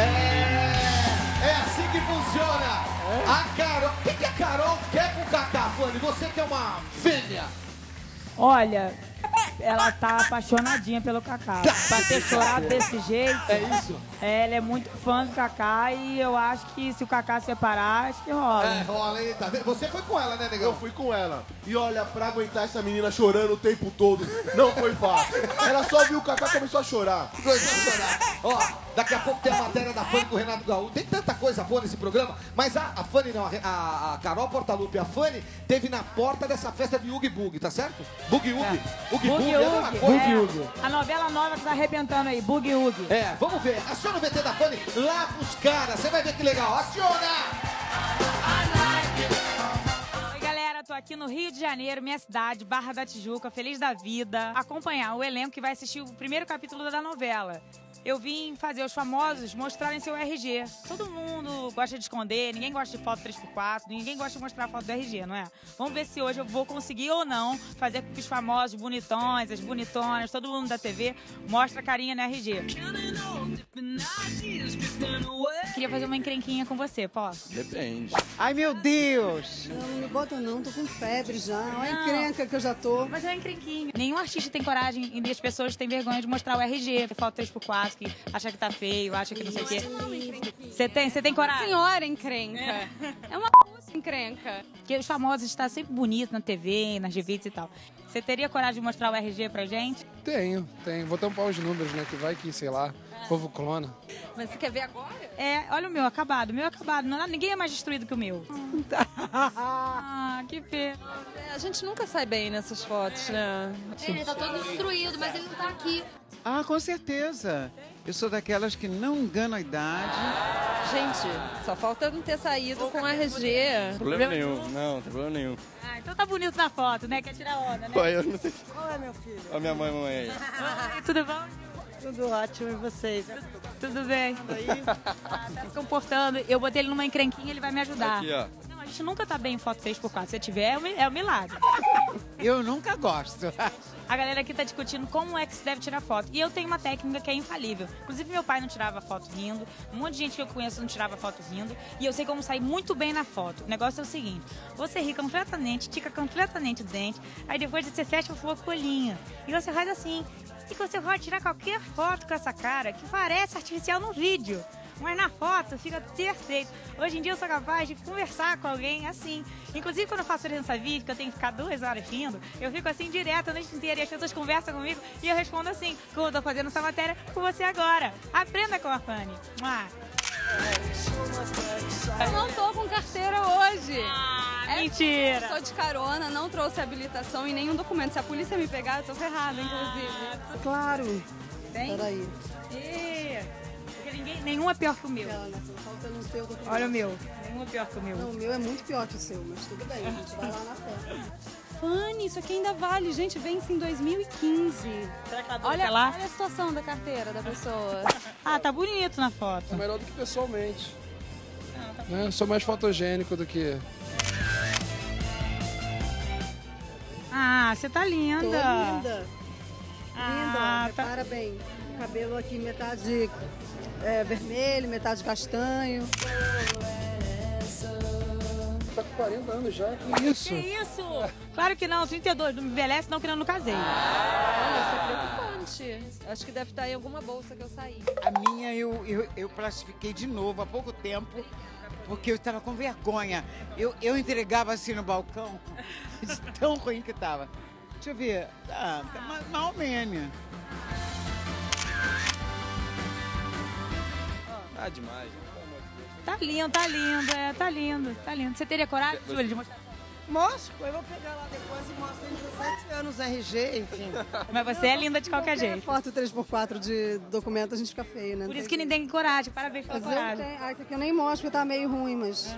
É, é assim que funciona. A Carol. O que, que a Carol quer com o Cacá, Fanny? Você que é uma fêmea. Olha, ela tá apaixonadinha pelo Kaká. Pra ter chorado desse jeito. É isso? Ela é muito fã do Kaká e eu acho que se o Kaká separar, acho que rola. É, rola, hein? Tá vendo? Você foi com ela, né, negão? Eu fui com ela. E olha, pra aguentar essa menina chorando o tempo todo, não foi fácil. Ela só viu o Kaká e começou a chorar. Coisa a chorar. Ó, daqui a pouco tem a matéria da Fanny com o Renato Gaúcho. Tem tanta coisa boa nesse programa, mas a, a Fanny não, a, a, Carol Portalupe a Fanny teve na porta dessa festa de Ug Bug, tá certo? Bug Ug. Ug Bug Boogie é Woogie. coisa. É, a novela nova que tá arrebentando aí, Boogie Woogie. É, vamos ver. Aciona o VT da Fanny lá pros caras. Você vai ver que legal. Aciona! Oi, galera, tô aqui no Rio de Janeiro, minha cidade, Barra da Tijuca, feliz da vida, acompanhar o elenco que vai assistir o primeiro capítulo da novela. Eu vim fazer os famosos mostrarem seu RG. Todo mundo gosta de esconder, ninguém gosta de foto 3x4, ninguém gosta de mostrar foto do RG, não é? Vamos ver se hoje eu vou conseguir ou não fazer com que os famosos bonitões, as bonitonas, todo mundo da TV mostre a carinha no RG. Queria fazer uma encrenquinha com você, posso? Depende. Ai, meu Deus! Não, não me bota não, tô com febre já. Olha a encrenca que eu já tô. Mas é um encrenquinho. Nenhum artista tem coragem e as pessoas têm vergonha de mostrar o RG, foto 3x4, que acha que tá feio, acha que não sei o quê. Você tem, você tem coragem? Senhora encrenca. É, uma p... encrenca. Porque os famosos estão sempre bonitos na TV, nas revistas e tal. Você teria coragem de mostrar o RG pra gente? Tenho, tenho. Vou tampar os números, né? Que vai que, sei lá, o povo clona. Mas você quer ver agora? É, olha o meu acabado, o meu acabado. Não, ninguém é mais destruído que o meu. Ah, que pena. É, a gente nunca sai bem nessas fotos, né? Ele tá todo destruído, mas ele não tá aqui. Ah, com certeza. Eu sou daquelas que não engano a idade. Gente, só falta não ter saído com RG. Problema nenhum. Não, não tem problema nenhum. Ah, então tá bonito na foto, né? Quer tirar onda, né? Pai, eu não sei. Qual é, meu filho? Olha minha mãe, mamãe aí. Oi, tudo bom? Tudo ótimo, e vocês? Tudo bem. Ah, tá se comportando. Eu botei ele numa encrenquinha, ele vai me ajudar. Aqui, ó. Não, a gente nunca tá bem em foto 3x4. Se tiver, é um é um milagre. Eu nunca gosto. A galera aqui tá discutindo como é que se deve tirar foto. E eu tenho uma técnica que é infalível. Inclusive, meu pai não tirava foto rindo. Um monte de gente que eu conheço não tirava foto rindo. E eu sei como sair muito bem na foto. O negócio é o seguinte: você ri completamente, estica completamente o dente. Aí depois você fecha o olhinho. E você faz assim. E você pode tirar qualquer foto com essa cara que parece artificial no vídeo. Mas na foto fica perfeito. Hoje em dia eu sou capaz de conversar com alguém assim. Inclusive quando eu faço presença vídeo, que eu tenho que ficar duas horas rindo, eu fico assim direto a noite inteira e as pessoas conversam comigo e eu respondo assim, como eu tô fazendo essa matéria com você agora. Aprenda com a Fanny. Mua. Eu não tô com carteira hoje. Ah, É mentira. Tô de carona, não trouxe habilitação e nenhum documento. Se a polícia me pegar, eu tô ferrada, inclusive. Claro. Tem? Peraí. Ih, Porque ninguém, nenhum é pior que o meu. Ela, né? Só Falta no teu documento. Olha o meu. Nenhum é pior que o meu. Não, o meu é muito pior que o seu, mas tudo bem, a gente vai lá na festa. Fanny, isso aqui ainda vale. Gente, vence em 2015. Será que ela Olha, olha lá? olha a situação da carteira da pessoa. Ah, tá bonito na É foto. melhor do que pessoalmente. Né? Eu sou mais fotogênico do que. Ah, você tá linda. Tô linda. Ah, Linda, tá- bem. Cabelo aqui metade é, vermelho, metade castanho. Tá com 40 anos já, que isso? Que isso? Claro que não, 32. Não me envelhece não que eu não casei. Olha, isso é preocupante. Acho que deve estar em alguma bolsa que eu saí. A minha eu, eu, eu plastifiquei de novo há pouco tempo, porque eu estava com vergonha. Eu, eu entregava assim no balcão, de tão ruim que estava. Deixa eu ver. Ah, tá ma- mal ou menos. Ah, demais. né? Tá lindo, tá lindo, é, tá lindo, tá lindo. Você teria coragem, Júlia, de mostrar? Mostro, eu vou pegar lá depois e mostro em 17 anos RG, enfim. Mas você é linda de qualquer Qualquer jeito. foto 3x4 de documento a gente fica feio, né? Por isso que ninguém tem coragem. Parabéns pela Mas eu coragem. tenho. Ah, eu nem mostro porque tá meio ruim, mas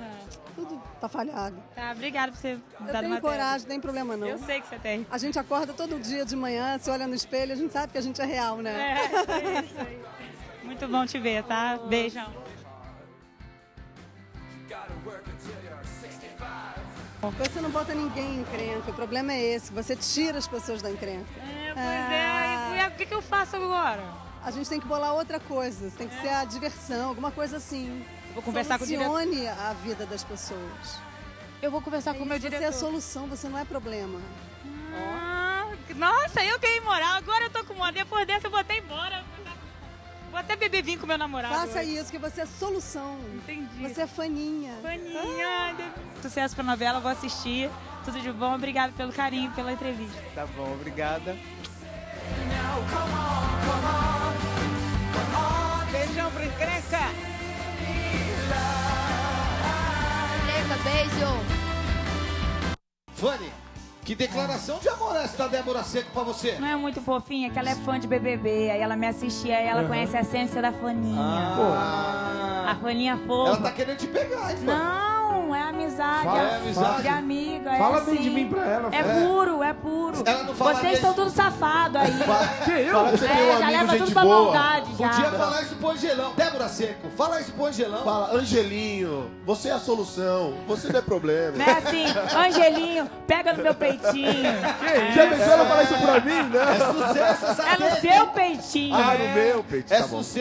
tudo tá falhado. Tá, obrigada por você Eu dar tenho uma coragem, não tem problema não. Eu sei que você tem. A gente acorda todo dia de manhã, se olha no espelho, a gente sabe que a gente é real, né? É, aí, isso aí. Muito bom te ver, tá? Beijão. Você não bota ninguém em encrenca, o problema é esse, você tira as pessoas da encrenca. É, pois é. E o que, que eu faço agora? a gente tem que bolar outra coisa. Tem que ser a diversão, alguma coisa assim. Vou conversar com o diretor. Solucione a vida das pessoas. Eu vou conversar com o meu Você é diretor. a solução, você não é problema. Ah, nossa, eu ganhei moral. Agora eu tô com moral. Depois dessa eu vou até embora. Vou até beber vinho com meu namorado. Faça hoje. isso, que você é solução. Entendi. Você é faninha. Faninha. Sucesso pra novela, vou assistir. Tudo de bom. Obrigada pelo carinho, pela entrevista. Tá bom, obrigada. Beijão pra encrenca. Encrenca, beijo. Fanny, que declaração de amor é essa da Débora Seco pra você? Não é muito fofinha, que ela é fã de BBB. Aí ela me assistia, aí ela conhece a essência da Faninha. A Faninha fofa. Ela tá querendo te pegar, hein, Fanny? Não, é amizade. Fala, é é amizade. De amiga, é Fala bem assim. de mim pra ela, É Fala. puro, é puro. Ela não fala Vocês estão tudo safado aí. Que eu? Fala que você tem um É, já amigo leva gente tudo pra boa. maldade já. Podia falar isso pro Angelão. Débora Seco, fala isso pro Angelão. Fala, Angelinho, você é a solução, você não é problema. Não é assim, Angelinho, pega no meu peitinho. Já pensou ela falar isso pra mim, né? É sucesso essa É no seu peitinho. Ah, no meu, Peite, É tá bom. sucesso.